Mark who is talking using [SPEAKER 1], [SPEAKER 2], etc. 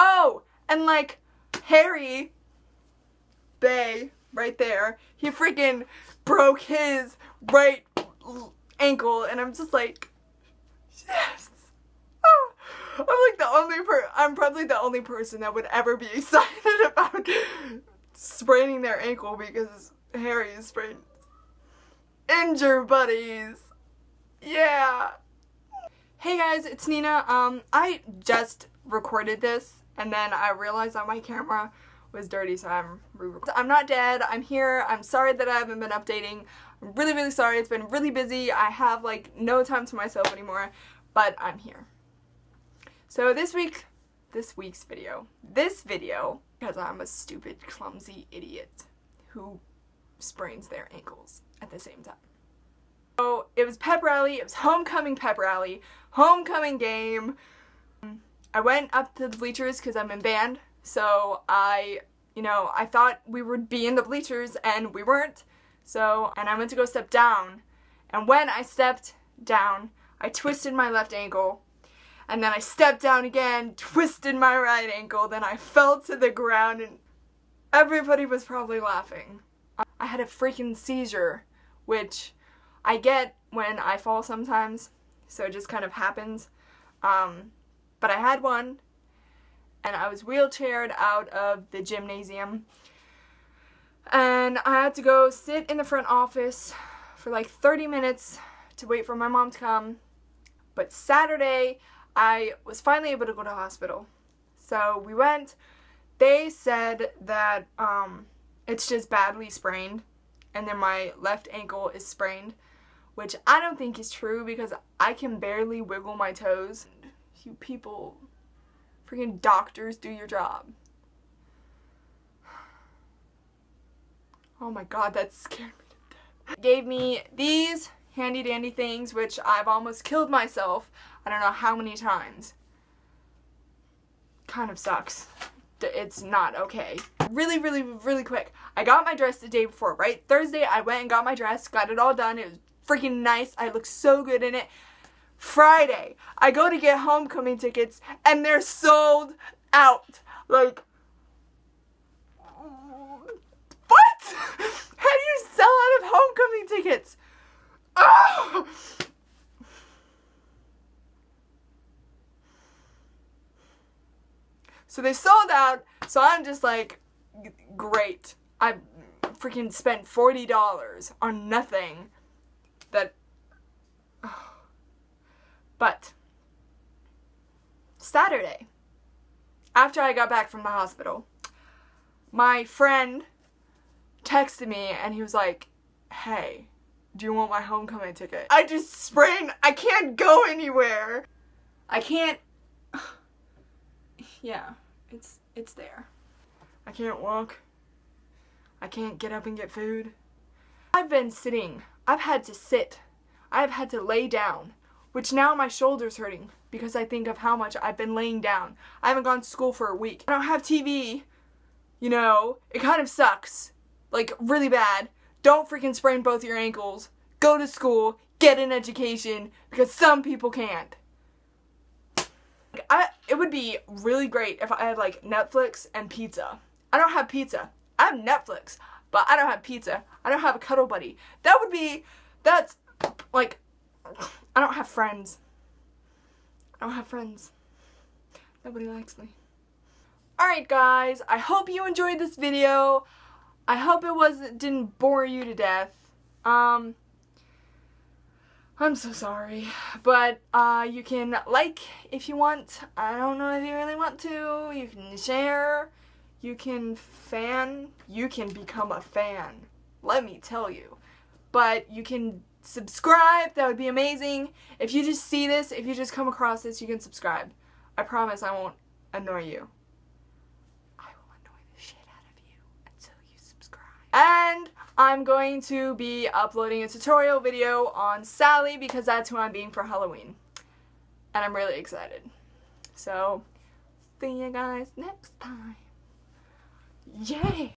[SPEAKER 1] Oh, and like Harry Bay right there, he freaking broke his right ankle, and I'm just like, yes. Oh, I'm like the only per. I'm probably the only person that would ever be excited about spraining their ankle because Harry is sprained. Injure buddies. Yeah. Hey guys, it's Nina. Um, I just recorded this and then I realized that my camera was dirty, so I'm re-recording. I'm not dead. I'm here. I'm sorry that I haven't been updating. I'm really, really sorry. It's been really busy. I have like no time to myself anymore, but I'm here. So this week, this week's video, this video, because I'm a stupid, clumsy idiot who sprains their ankles at the same time. So it was pep rally, it was homecoming pep rally, homecoming game. I went up to the bleachers because I'm in band, so I, you know, I thought we would be in the bleachers and we weren't. So, and I went to go step down, and when I stepped down, I twisted my left ankle, and then I stepped down again, twisted my right ankle, then I fell to the ground, and everybody was probably laughing. I had a freaking seizure, which I get when I fall sometimes, so it just kind of happens. Um, but I had one, and I was wheelchaired out of the gymnasium, and I had to go sit in the front office for like 30 minutes to wait for my mom to come. But Saturday, I was finally able to go to hospital. So we went. They said that um, it's just badly sprained, and then my left ankle is sprained, which I don't think is true because I can barely wiggle my toes. You people, freaking doctors, do your job. Oh my god, that scared me to death. Gave me these handy dandy things, which I've almost killed myself. I don't know how many times. Kind of sucks. It's not okay. Really, really, really quick. I got my dress the day before, right? Thursday, I went and got my dress, got it all done. It was freaking nice. I look so good in it. Friday, I go to get homecoming tickets and they're sold out. Like, what? How do you sell out of homecoming tickets? Oh! So they sold out, so I'm just like, great. I freaking spent $40 on nothing that but Saturday, after I got back from the hospital, my friend texted me and he was like, hey, do you want my homecoming ticket? I just sprained, I can't go anywhere. I can't, yeah, it's, it's there. I can't walk. I can't get up and get food. I've been sitting, I've had to sit, I've had to lay down which now my shoulder's hurting because I think of how much I've been laying down. I haven't gone to school for a week. I don't have TV, you know, it kind of sucks. Like, really bad. Don't freaking sprain both your ankles. Go to school, get an education, because some people can't. I, it would be really great if I had like Netflix and pizza. I don't have pizza. I have Netflix, but I don't have pizza. I don't have a cuddle buddy. That would be, that's like I don't have friends. I don't have friends. Nobody likes me. Alright guys, I hope you enjoyed this video. I hope it wasn't didn't bore you to death. Um I'm so sorry. But uh you can like if you want. I don't know if you really want to. You can share. You can fan. You can become a fan. Let me tell you. But you can subscribe. That would be amazing. If you just see this, if you just come across this, you can subscribe. I promise I won't annoy you. I will annoy the shit out of you until you subscribe. And I'm going to be uploading a tutorial video on Sally because that's who I'm being for Halloween. And I'm really excited. So, see you guys next time. Yay!